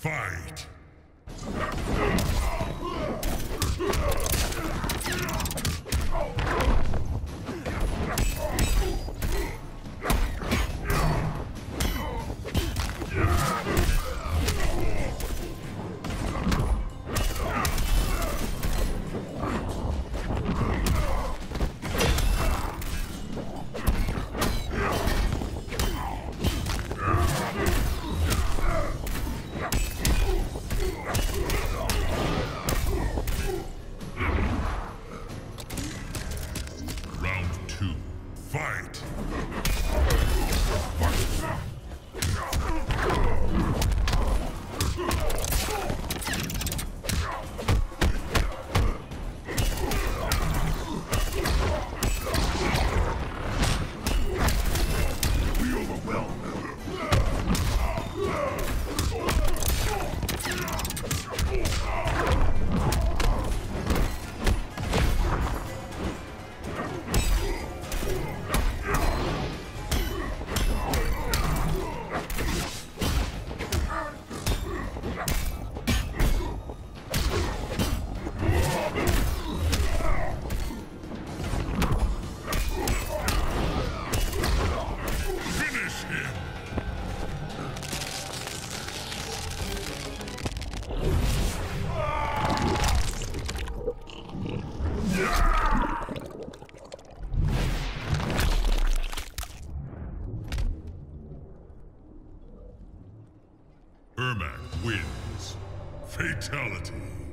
Fight! Fight! Ermac wins. Fatality.